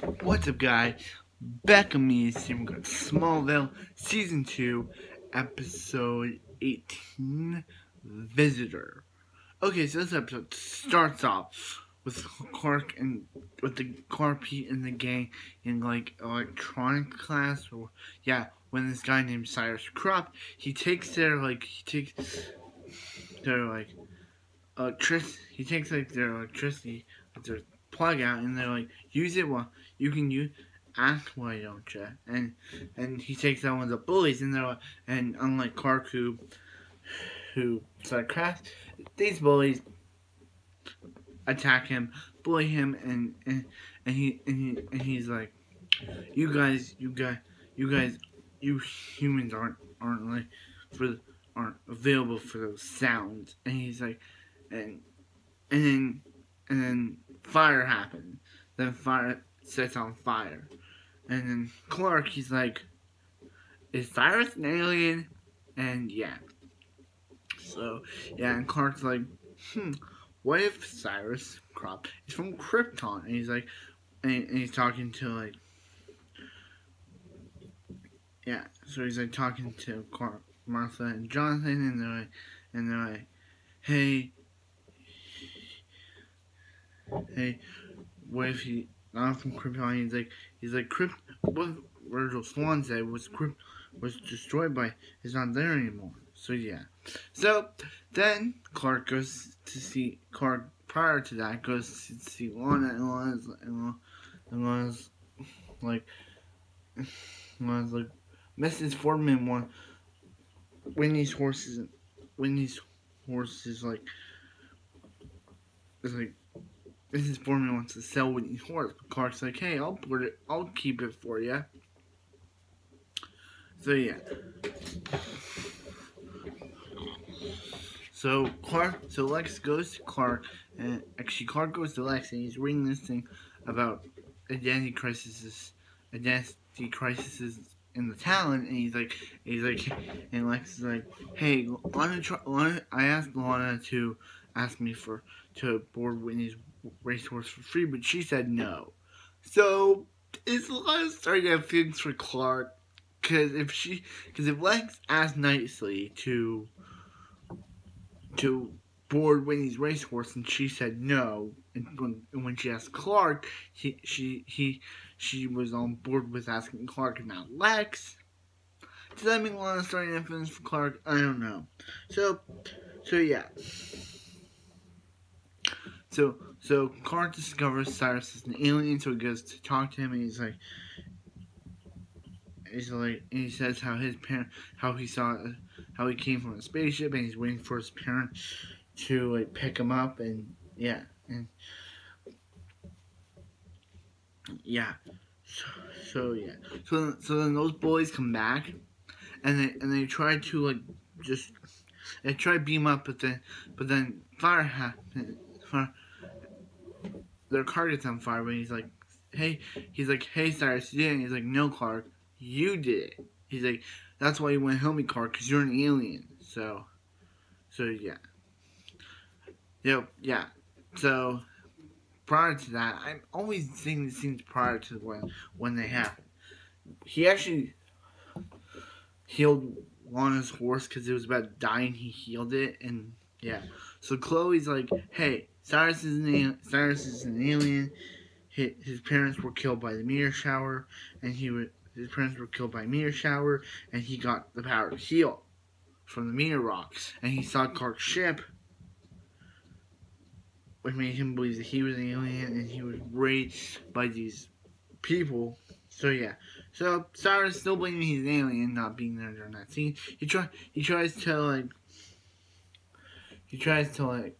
What's up, guys? Back on me, Steven got Smallville Season 2, Episode 18 Visitor. Okay, so this episode starts off with Clark and with the Clark and the gang in like electronic class or yeah, when this guy named Cyrus Krupp he takes their like he takes their like electricity he takes like their electricity their plug out and they're like use it while you can use ask why don't you and and he takes out one of the bullies and they're and unlike Clark who who started crash these bullies attack him bully him and and, and he and he and he's like you guys you guys you guys you humans aren't aren't like for aren't available for those sounds. And he's like and and then and then fire happened. Then fire sets on fire. And then Clark, he's like, is Cyrus an alien? And yeah. So, yeah, and Clark's like, hmm, what if Cyrus Krupp is from Krypton? And he's like, and, and he's talking to like, yeah, so he's like talking to Clark, Martha and Jonathan, and they're like, and they're like, hey, hey, what if he not from Krypton. He's like, he's like, Krypt. What Virgil Swann said was Krypt was destroyed by. Is not there anymore. So yeah. So then Clark goes to see Clark. Prior to that, goes to see Lana, and Lana's and Lana's like, Lana's like, Mrs. Fordman want Winnie's horses. Winnie's horses like is like Mrs. Fordman wants to sell Whitney's horse, but Clark's like, hey, I'll put it, I'll keep it for you. So yeah. So Clark, so Lex goes to Clark, and actually Clark goes to Lex, and he's reading this thing about identity crises, identity crises in the town, and he's like, he's like, and Lex is like, hey, Lana, try, Lana I asked Lana to ask me for to board Whitney's racehorse for free, but she said no. So it's a lot of starting to have feelings for Clark because if she, because if Lex asked nicely to to board Winnie's racehorse and she said no, and when, and when she asked Clark, he she he she was on board with asking Clark and not Lex. Does that mean a lot of starting to have feelings for Clark? I don't know. So, so yeah. So so Clark discovers Cyrus is an alien, so he goes to talk to him, and he's like, he's like, he says how his parent, how he saw, how he came from a spaceship, and he's waiting for his parents to like pick him up, and yeah, and yeah, so, so yeah, so so then those boys come back, and they and they try to like just they try to beam up, but then but then fire happens. Fire, their car gets on fire, but he's like, hey, he's like, hey, Cyrus, you did. He's like, no, Clark, you did it. He's like, that's why you went help me, Clark, because you're an alien. So, so yeah. Yep, yeah. So, prior to that, I'm always seeing the scenes prior to when when they happen. He actually healed Lana's horse because it was about dying. He healed it, and yeah. So Chloe's like, hey, Cyrus is an Cyrus is an alien. His, his parents were killed by the meteor shower, and he his parents were killed by meteor shower, and he got the power to heal from the meteor rocks. And he saw Clark's ship, which made him believe that he was an alien, and he was raised by these people. So yeah, so Cyrus still blaming he's an alien, not being there during that scene. He try he tries to like he tries to like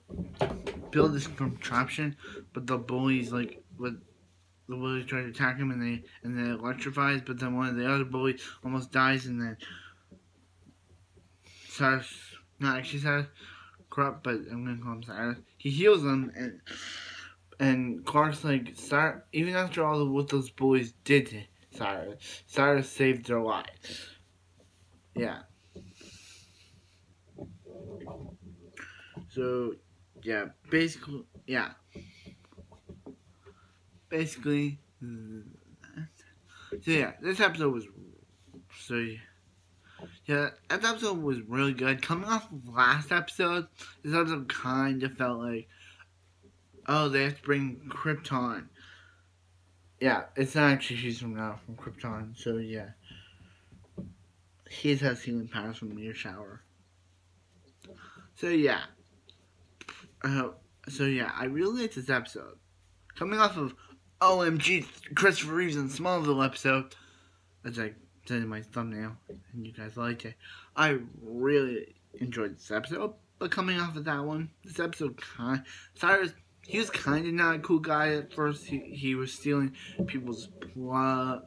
build this contraption, but the bullies like with the bullies try to attack him and they and they electrifies, but then one of the other bullies almost dies and then Cyrus not actually Cyrus corrupt, but I'm gonna call him Cyrus. He heals them and and Clark's like Cyrus even after all of what those bullies did to Cyrus, Cyrus saved their lives. Yeah. So, yeah, basically, yeah. Basically, So yeah, this episode was so yeah. That episode was really good. Coming off of last episode, this episode kind of felt like, oh, they have to bring Krypton. Yeah, it's not actually she's from now from Krypton. So yeah, he has healing powers from Meteor Shower. So yeah, uh, so yeah, I really liked this episode. Coming off of OMG Christopher Reeves and Smallville episode, as I said in my thumbnail, and you guys liked it. I really enjoyed this episode. But coming off of that one, this episode kind Cyrus he was kind of not a cool guy at first. He, he was stealing people's blood.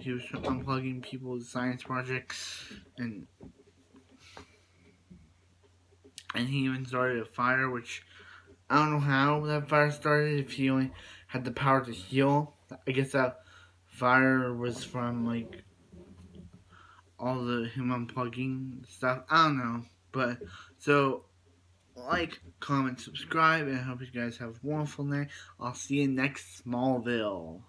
He was unplugging people's science projects, and and he even started a fire, which I don't know how that fire started. If he only had the power to heal, I guess that fire was from like all the him unplugging stuff. I don't know, but so like, comment, subscribe, and I hope you guys have a wonderful night. I'll see you next Smallville.